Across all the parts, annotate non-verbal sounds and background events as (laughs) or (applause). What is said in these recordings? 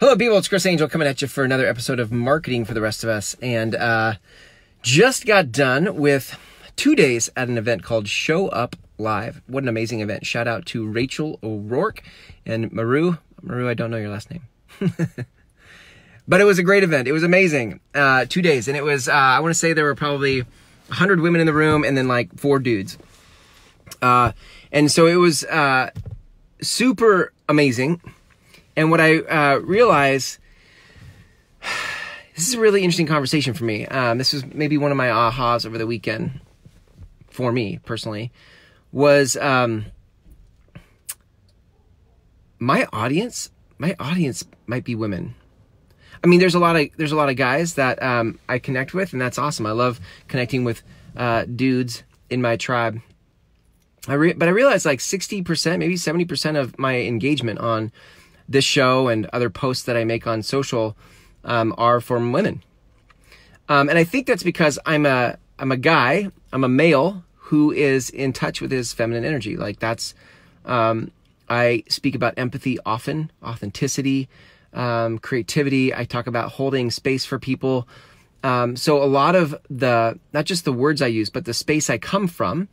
Hello, people. It's Chris Angel coming at you for another episode of Marketing for the Rest of Us. And uh, just got done with two days at an event called Show Up Live. What an amazing event. Shout out to Rachel O'Rourke and Maru. Maru, I don't know your last name. (laughs) but it was a great event. It was amazing. Uh, two days. And it was, uh, I want to say there were probably 100 women in the room and then like four dudes. Uh, and so it was uh, super amazing and what I uh, realized, (sighs) this is a really interesting conversation for me. Um, this was maybe one of my ahas over the weekend, for me personally, was um, my audience. My audience might be women. I mean, there's a lot of there's a lot of guys that um, I connect with, and that's awesome. I love connecting with uh, dudes in my tribe. I re- but I realized like 60%, maybe 70% of my engagement on this show and other posts that I make on social um, are from women. Um, and I think that's because I'm a I'm a guy, I'm a male who is in touch with his feminine energy. Like that's um, I speak about empathy often, authenticity, um, creativity. I talk about holding space for people. Um, so a lot of the not just the words I use, but the space I come from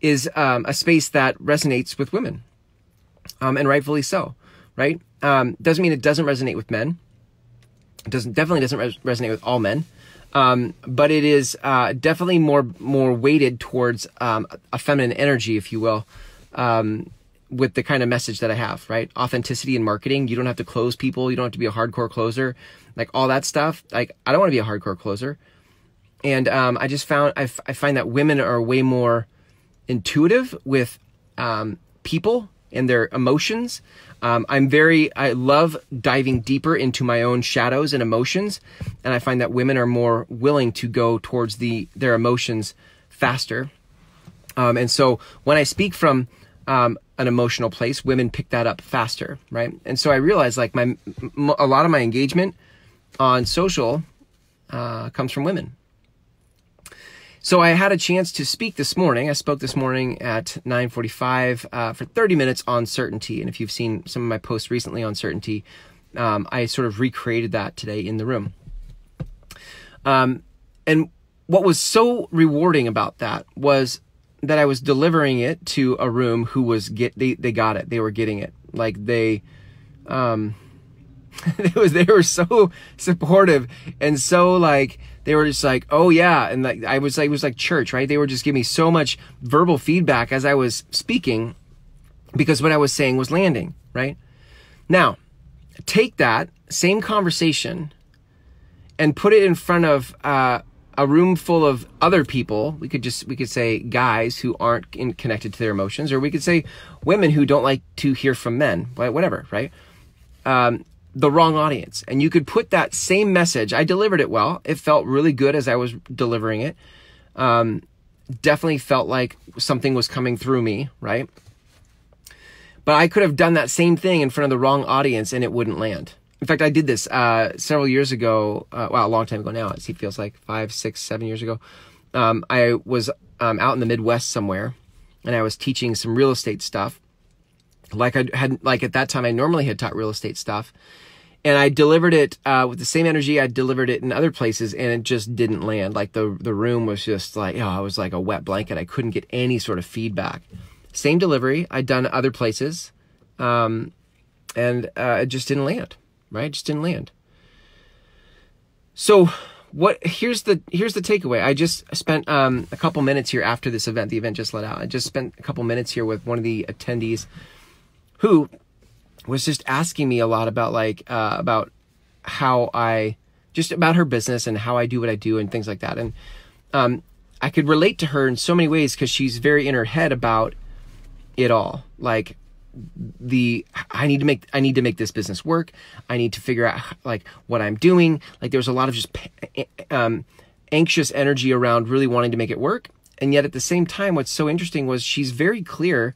is um, a space that resonates with women, and rightfully so right? Um, doesn't mean it doesn't resonate with men. It doesn't definitely doesn't res- resonate with all men, um, but it is uh, definitely more more weighted towards um, a feminine energy, if you will, um, with the kind of message that I have. Right, authenticity in marketing. You don't have to close people. You don't have to be a hardcore closer. Like all that stuff. Like I don't want to be a hardcore closer. And um, I just found I, f- I find that women are way more intuitive with um, people and their emotions. Um, I'm very, I love diving deeper into my own shadows and emotions, and I find that women are more willing to go towards the their emotions faster. Um, and so when I speak from um, an emotional place, women pick that up faster, right? And so I realize like my a lot of my engagement on social uh, comes from women. So I had a chance to speak this morning. I spoke this morning at 9:45 uh, for 30 minutes on certainty. And if you've seen some of my posts recently on certainty, um, I sort of recreated that today in the room. Um, and what was so rewarding about that was that I was delivering it to a room who was get they they got it. They were getting it. Like they um (laughs) it was they were so supportive and so like they were just like, oh yeah, and like I was like it was like church, right? They were just giving me so much verbal feedback as I was speaking because what I was saying was landing, right? Now, take that same conversation and put it in front of uh, a room full of other people. We could just we could say guys who aren't in, connected to their emotions, or we could say women who don't like to hear from men, whatever, right? Um, the wrong audience. And you could put that same message. I delivered it well. It felt really good as I was delivering it. Um, definitely felt like something was coming through me, right? But I could have done that same thing in front of the wrong audience and it wouldn't land. In fact, I did this uh, several years ago. Uh, a long time ago now. It feels like five, six, seven years ago. Um, I was um, out in the Midwest somewhere, and I was teaching some real estate stuff. Like I had, like at that time, I normally had taught real estate stuff, and I delivered it uh, with the same energy I delivered it in other places, and it just didn't land. Like the the room was just like, oh, I was like a wet blanket. I couldn't get any sort of feedback. Same delivery I'd done other places, um, and uh, it just didn't land. Right, it just didn't land. So what? Here's the here's the takeaway. I just spent um, a couple minutes here after this event. The event just let out. I just spent a couple minutes here with one of the attendees, who was just asking me a lot about like uh, about how I just about her business and how I do what I do and things like that. And um, I could relate to her in so many ways because she's very in her head about it all. Like the I need to make I need to make this business work. I need to figure out like what I'm doing. Like there was a lot of just um, anxious energy around really wanting to make it work. And yet at the same time, what's so interesting was she's very clear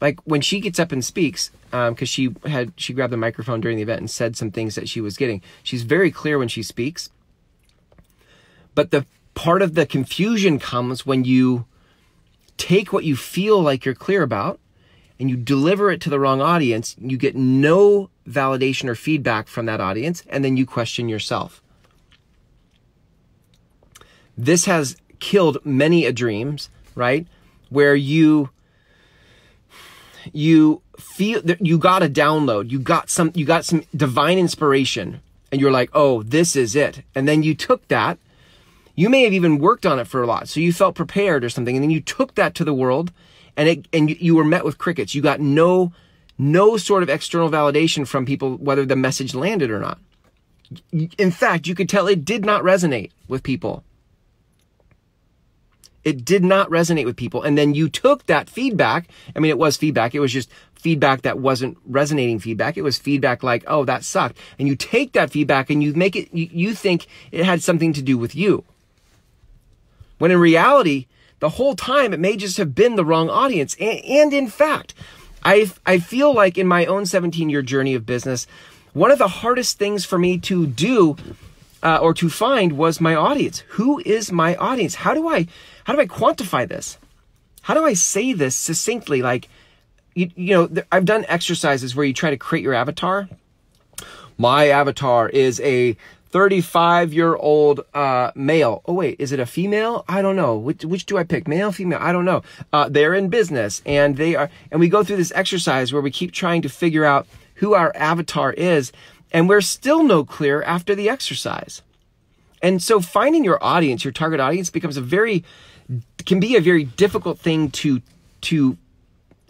like when she gets up and speaks because um, she had she grabbed the microphone during the event and said some things that she was getting she's very clear when she speaks but the part of the confusion comes when you take what you feel like you're clear about and you deliver it to the wrong audience, you get no validation or feedback from that audience, and then you question yourself. This has killed many a dreams, right? Where you you feel that you got a download, you got some you got some divine inspiration and you're like, "Oh, this is it." And then you took that you may have even worked on it for a lot. So you felt prepared or something and then you took that to the world and it and you, were met with crickets. You got no no sort of external validation from people whether the message landed or not. In fact, you could tell it did not resonate with people. It did not resonate with people. And then you took that feedback. I mean, it was feedback. It was just feedback that wasn't resonating feedback. It was feedback like, oh, that sucked. And you take that feedback and you make it, you, you think it had something to do with you. When in reality, the whole time it may just have been the wrong audience. And, and in fact, I, I feel like in my own 17 year journey of business, one of the hardest things for me to do uh, or to find was my audience. Who is my audience? How do I how do I quantify this? How do I say this succinctly? Like, you, you know, I've done exercises where you try to create your avatar. My avatar is a 35 year old uh, male. Oh, wait, is it a female? I don't know. Which, which do I pick? Male, female? I don't know. Uh, they're in business and they are, and we go through this exercise where we keep trying to figure out who our avatar is. And we're still no clear after the exercise. And so finding your audience, your target audience becomes a very can be a very difficult thing to to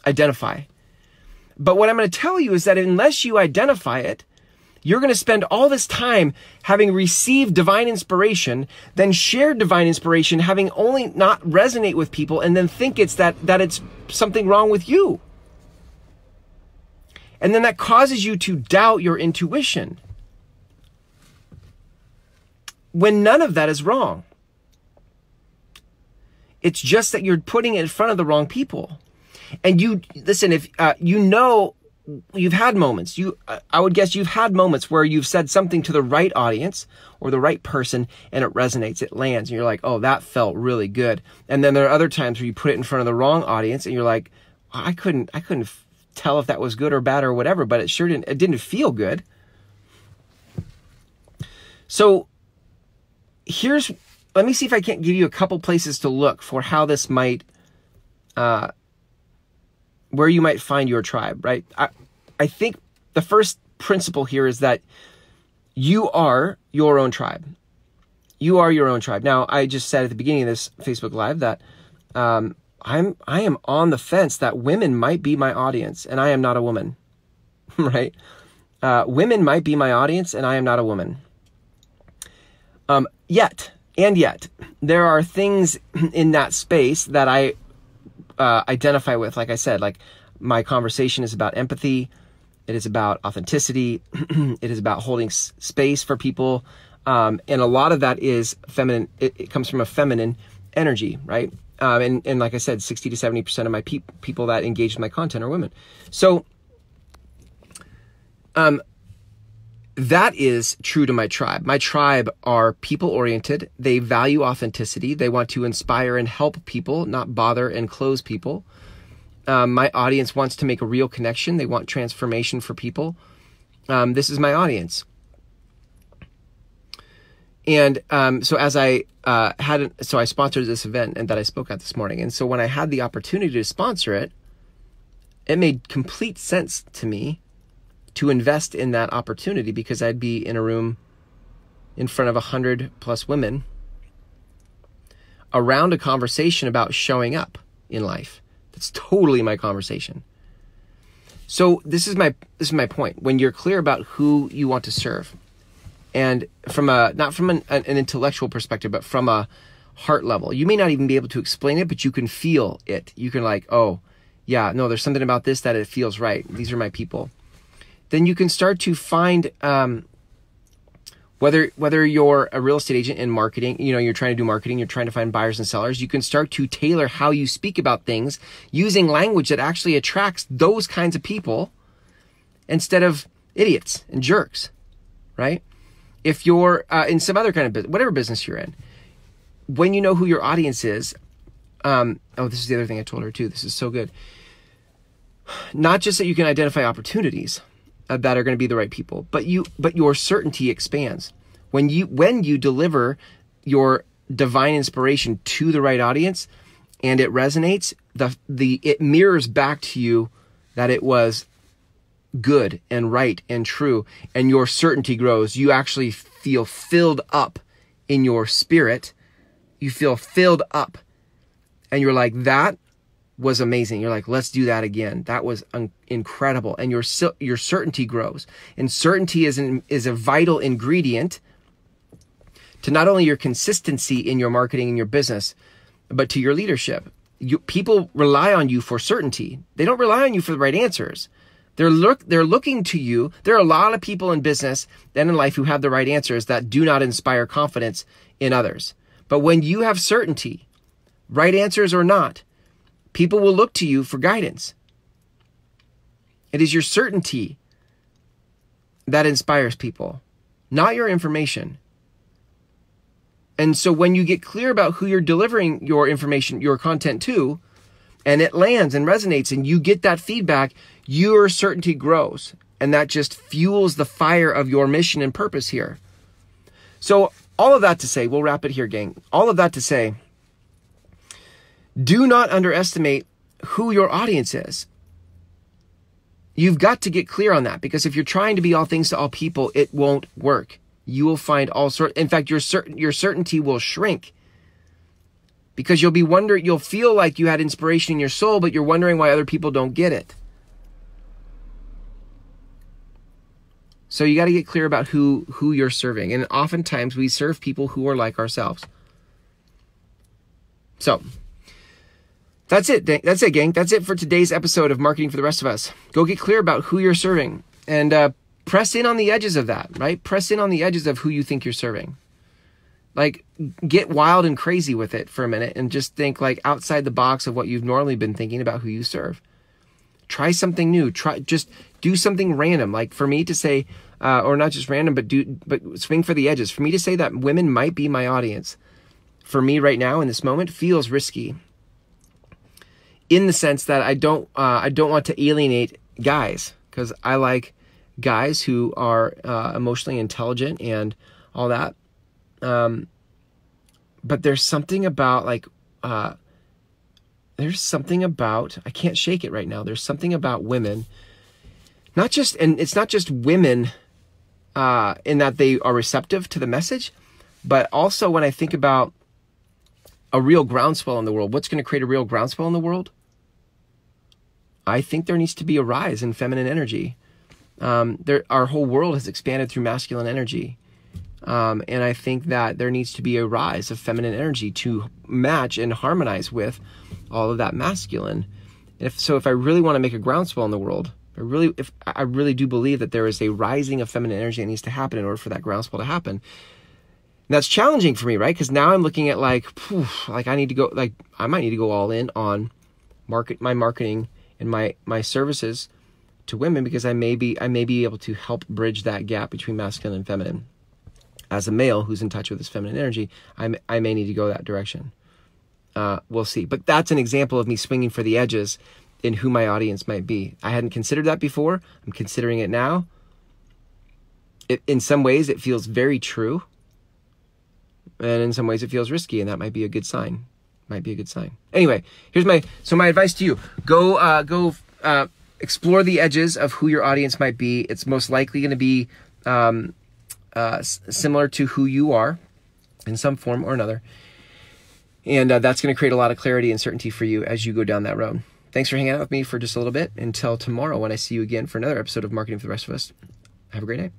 identify. But what I'm going to tell you is that unless you identify it, you're going to spend all this time having received divine inspiration, then share divine inspiration, having only not resonate with people, and then think it's that that it's something wrong with you. And then that causes you to doubt your intuition. When none of that is wrong. It's just that you're putting it in front of the wrong people. And you listen, if uh, you know you've had moments, you I would guess you've had moments where you've said something to the right audience or the right person and it resonates, it lands, and you're like, oh, that felt really good. And then there are other times where you put it in front of the wrong audience and you're like, I couldn't, I couldn't tell if that was good or bad or whatever, but it sure didn't, it didn't feel good. So here's let me see if I can't give you a couple places to look for how this might, uh, where you might find your tribe, right? I, I think the first principle here is that you are your own tribe. You are your own tribe. Now, I just said at the beginning of this Facebook Live that um, I'm I am on the fence that women might be my audience, and I am not a woman, (laughs) right? Uh, women might be my audience, and I am not a woman. Um, yet, and yet, there are things (clears throat) in that space that I uh, identify with. Like I said, like my conversation is about empathy. It is about authenticity. (clears throat) it is about holding space for people. Um, and a lot of that is feminine. It, it comes from a feminine energy, right? Um, and, and like I said, 60 to 70% of my pe- people that engage with my content are women. So, um, that is true to my tribe. My tribe are people oriented. They value authenticity. They want to inspire and help people, not bother and close people. Um, my audience wants to make a real connection. They want transformation for people. Um, this is my audience. And um, so as I uh, had, so I sponsored this event and that I spoke at this morning. And so when I had the opportunity to sponsor it, it made complete sense to me to invest in that opportunity because I'd be in a room in front of a hundred plus women around a conversation about showing up in life. That's totally my conversation. So this is my this is my point. When you're clear about who you want to serve, and from a not from an, an intellectual perspective, but from a heart level, you may not even be able to explain it, but you can feel it. You can like, oh, yeah, no, there's something about this that it feels right. These are my people then you can start to find um, whether whether you're a real estate agent in marketing, you know, you're trying to do marketing, you're trying to find buyers and sellers, you can start to tailor how you speak about things using language that actually attracts those kinds of people instead of idiots and jerks, right? If you're uh, in some other kind of business, whatever business you're in, when you know who your audience is, um, oh, this is the other thing I told her too. This is so good not just that you can identify opportunities Uh, that are going to be the right people, but you but your certainty expands. When you when you deliver your divine inspiration to the right audience and it resonates the the it mirrors back to you that it was good and right and true and your certainty grows. You actually feel filled up in your spirit. You feel filled up. And you're like that was amazing. You're like let's do that again. That was un- incredible. And your your certainty grows. And certainty is an, is a vital ingredient to not only your consistency in your marketing and your business but to your leadership. You, people rely on you for certainty. They don't rely on you for the right answers. They're look they're looking to you. There are a lot of people in business and in life who have the right answers that do not inspire confidence in others. But when you have certainty, right answers or not, people will look to you for guidance. It is your certainty that inspires people, not your information. And so when you get clear about who you're delivering your information, your content to, and it lands and resonates and you get that feedback, your certainty grows. And that just fuels the fire of your mission and purpose here. So, all of that to say, we'll wrap it here, gang. All of that to say, do not underestimate who your audience is. You've got to get clear on that because if you're trying to be all things to all people, it won't work. You will find all sorts. In fact, your certain your certainty will shrink because you'll be wondering, you'll feel like you had inspiration in your soul, but you're wondering why other people don't get it. So you got to get clear about who who you're serving, and oftentimes we serve people who are like ourselves. So that's it. That's it, gang. That's it for today's episode of Marketing for the Rest of Us. Go get clear about who you're serving and uh, press in on the edges of that. Right? Press in on the edges of who you think you're serving. Like get wild and crazy with it for a minute and just think like outside the box of what you've normally been thinking about who you serve. Try something new. Try just do something random. Like for me to say, uh, or not just random, but do but swing for the edges. For me to say that women might be my audience, for me right now in this moment feels risky. In the sense that I don't uh, I don't want to alienate guys because I like guys who are uh, emotionally intelligent and all that. Um, but there's something about like, uh, there's something about, I can't shake it right now. There's something about women, not just, and it's not just women, uh, in that they are receptive to the message, but also when I think about a real groundswell in the world, what's going to create a real groundswell in the world? I think there needs to be a rise in feminine energy. Um, there, our whole world has expanded through masculine energy. Um, and I think that there needs to be a rise of feminine energy to match and harmonize with all of that masculine. And if so, if I really want to make a groundswell in the world, I really, if I really do believe that there is a rising of feminine energy that needs to happen in order for that groundswell to happen. And that's challenging for me, right? Because now I'm looking at like, whew, like I need to go, like I might need to go all in on market my marketing and my my services to women because I may be I may be able to help bridge that gap between masculine and feminine as a male who's in touch with his feminine energy, I, I may need to go that direction. Uh, we'll see. But that's an example of me swinging for the edges in who my audience might be. I hadn't considered that before. I'm considering it now. It, in some ways, it feels very true. And in some ways, it feels risky, and that might be a good sign. Might be a good sign. Anyway, here's my so my advice to you: go, uh, go, uh, explore the edges of who your audience might be. It's most likely going to be um, uh, similar to who you are in some form or another. And uh, that's going to create a lot of clarity and certainty for you as you go down that road. Thanks for hanging out with me for just a little bit. Until tomorrow, when I see you again for another episode of Marketing for the Rest of Us, have a great day.